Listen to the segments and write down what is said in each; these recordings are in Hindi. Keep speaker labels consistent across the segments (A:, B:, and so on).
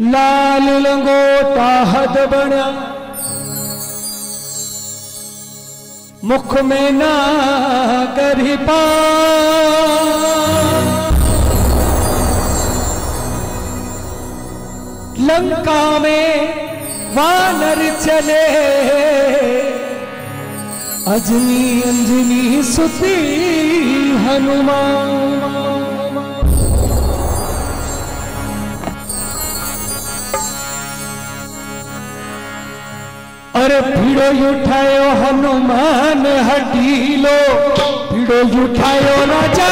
A: लाल लंगोटा हद बणिया मुख में ना करी पा। लंका में वानर चले। अजनी अंजनी सुती हनुमान। अरे भीड़ो उठायो हनुमान हडीलो भीड़ो उठायो राजा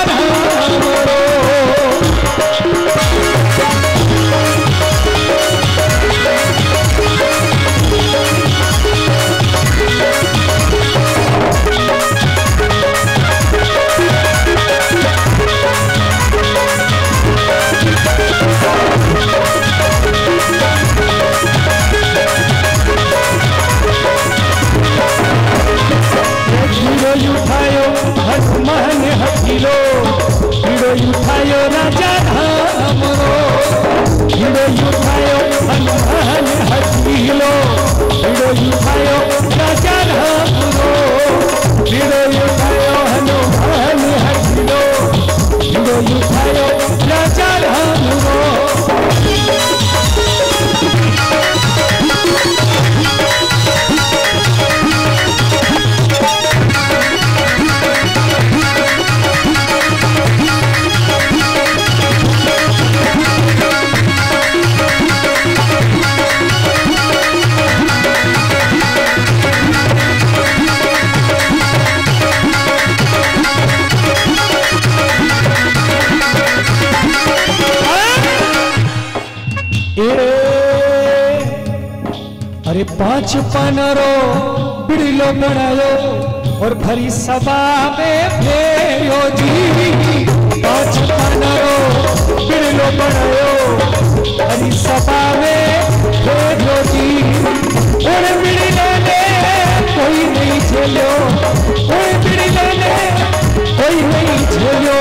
A: उठायो पानरो बिड़लो बनायो, और भरी सभा में बिड़लो बनायो, भरी सभा में जी। और बिड़लो ने कोई नहीं झेलो कोई बिड़लो ने कोई नहीं झेलो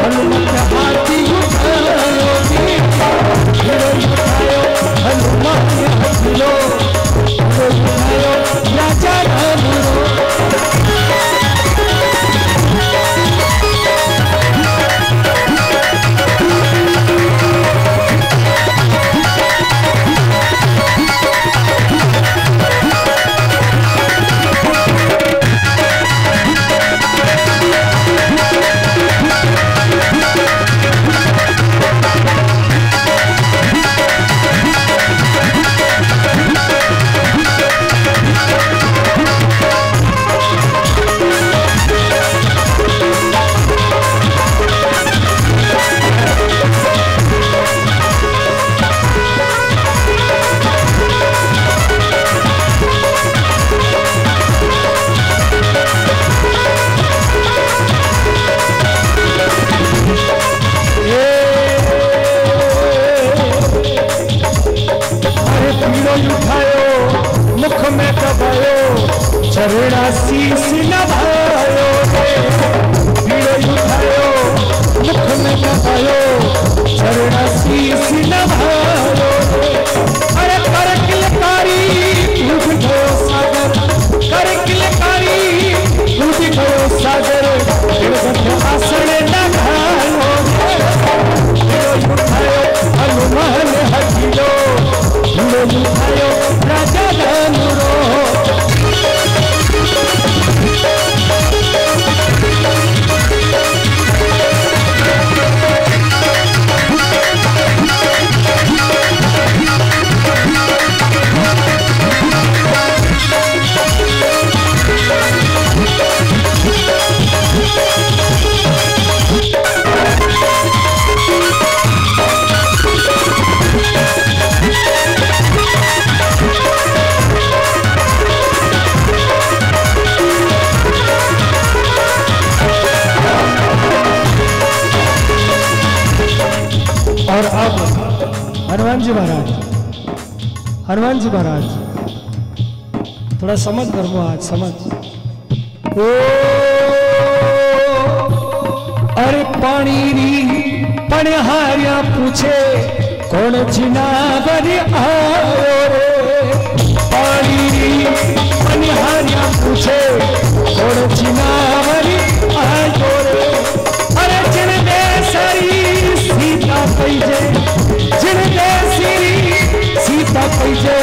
A: हनुमत चरणा शीश नभायो और अब हनुमान जी महाराज, हनुमान जी महाराज, थोड़ा समझ धर्मो आज, समझ। ओ, अरे पानी री पणहारिया पूछे, कौन जिनावर आओ रे? पानी री पणहारिया पूछे, कौन जिनावर आओ पैजे सीता पैजे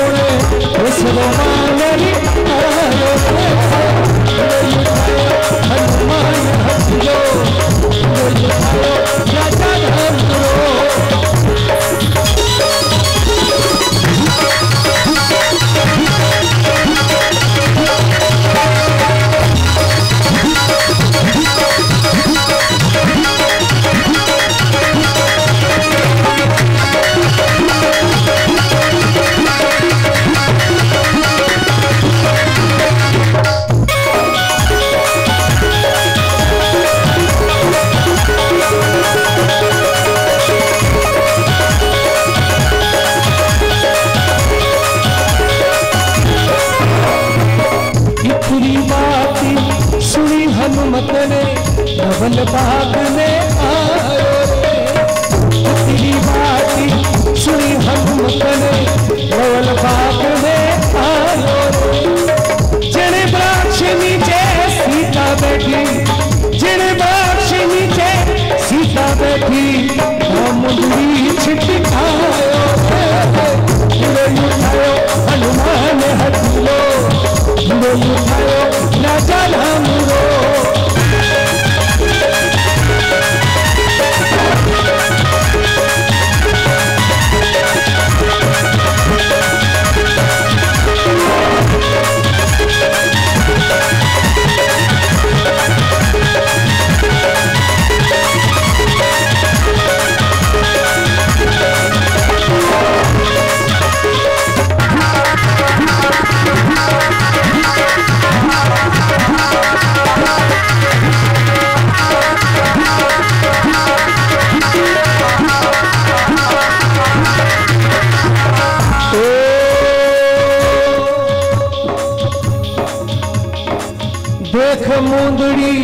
A: देख मुंदड़ी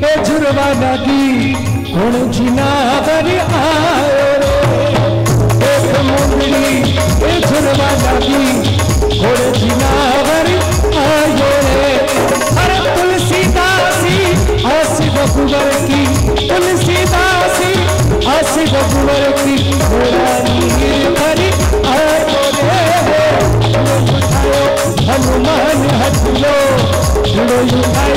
A: पे झुरवा लगी गुण जिनावरी आयो रे। देख मुंदड़ी पे झुरवा लगी गुण जिनावरी आयो रे। अरे तुलसीदासी आसी बकुवर की, तुलसीदासी आसी बकुवर की घोड़ा नीर आयो रे। हनुमान हथिलो जुड़ो उठायो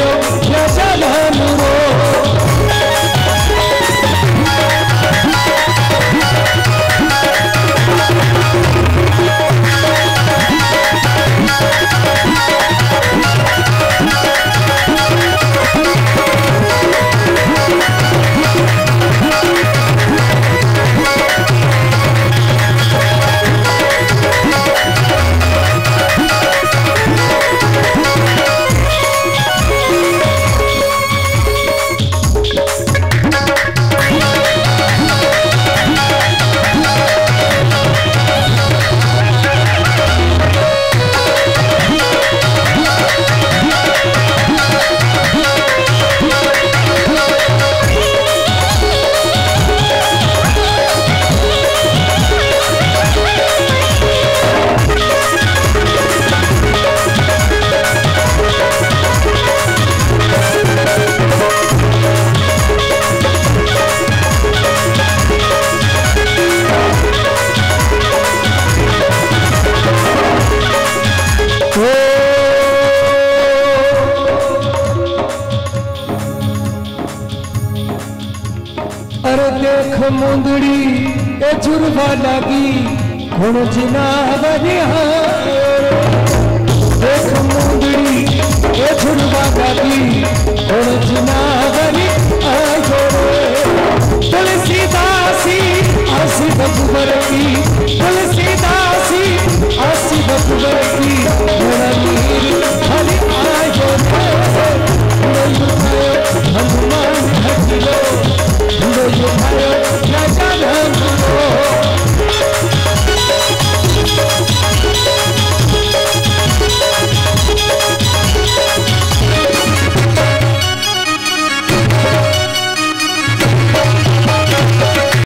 A: देख मुंदड़ी ए झुरवा लगी गुण जिनावरी देख